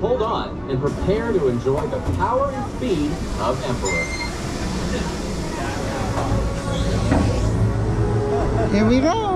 Hold on and prepare to enjoy the power and speed of Emperor. Here we go.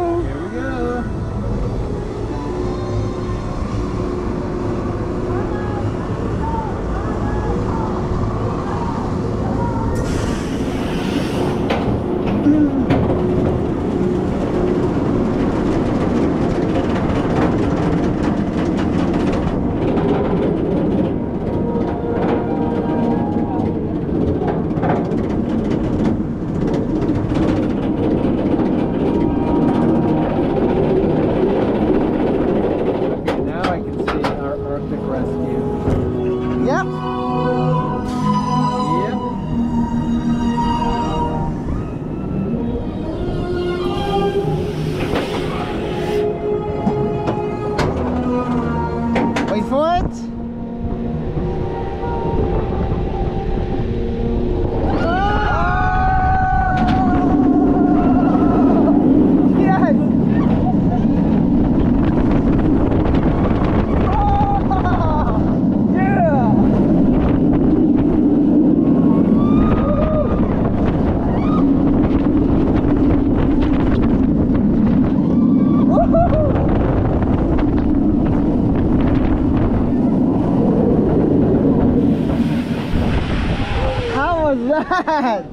m زاد